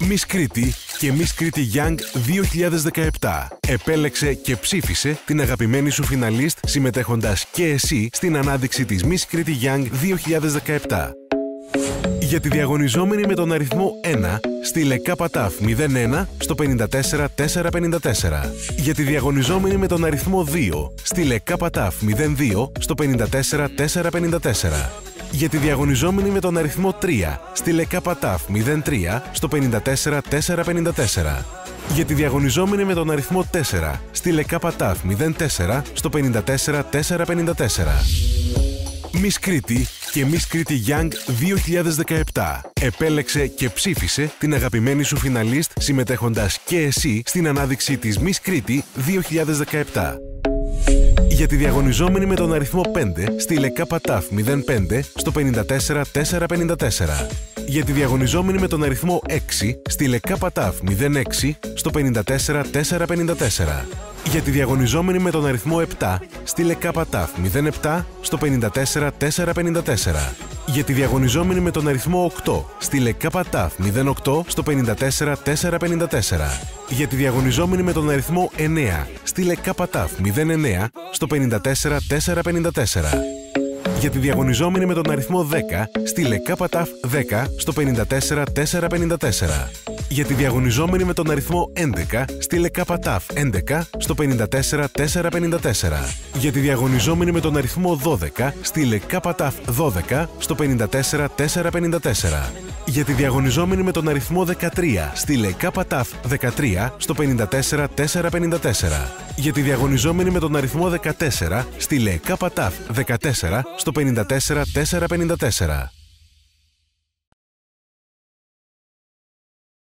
Miss Κρήτη και Miss Κρήτη Young 2017. Επέλεξε και ψήφισε την αγαπημένη σου φιναλίστ συμμετέχοντας και εσύ στην ανάδειξη της Miss Κρήτη Young 2017. Για τη διαγωνιζόμενη με τον αριθμό 1, στείλε ΚΤΑΦ 01 στο 54454. Για τη διαγωνιζόμενη με τον αριθμό 2, στείλε ΚΤΑΦ 02 στο 54454. Για τη διαγωνιζόμενη με τον αριθμό 3, στείλε ΚΤΑΦ 03 στο 54454. Για τη διαγωνιζόμενη με τον αριθμό 4, στείλε ΚΤΑΦ 04 στο 54454. Miss Κρήτη και Miss Κρήτη Young 2017. Επέλεξε και ψήφισε την αγαπημένη σου φιναλίστ συμμετέχοντας και εσύ στην ανάδειξη της Miss Κρήτη 2017. Για τη διαγωνιζόμενη με τον αριθμό 5, στείλε ΚΤΑΦ 05 στο 54454. Για τη διαγωνιζόμενη με τον αριθμό 6, στείλε ΚΤΑΦ 06 στο 54454. Για τη διαγωνιζόμενη με τον αριθμό 7, στείλε ΚΤΑΦ 07 στο 54454. Για τη διαγωνιζόμενη με τον αριθμό 8, στείλε ΚΤΑΦ 08 στο 54454. Για τη διαγωνιζόμενη με τον αριθμό 9, στείλε ΚΤΑΦ 09 στο 54454. Για τη διαγωνιζόμενη με τον αριθμό 10, στείλε ΚΤΑΦ 10 στο 54454. Για τη διαγωνιζόμενη με τον αριθμό 11, στείλε ΚΤΑΦ 11 στο 54454. Για τη διαγωνιζόμενη με τον αριθμό 12, στείλε ΚΤΑΦ 12 στο 54454. Για τη διαγωνιζόμενη με τον αριθμό 13, στείλε ΚΤΑΦ 13 στο 54454. Για τη διαγωνιζόμενη με τον αριθμό 14, στείλε ΚΤΑΦ 14 στο 54454.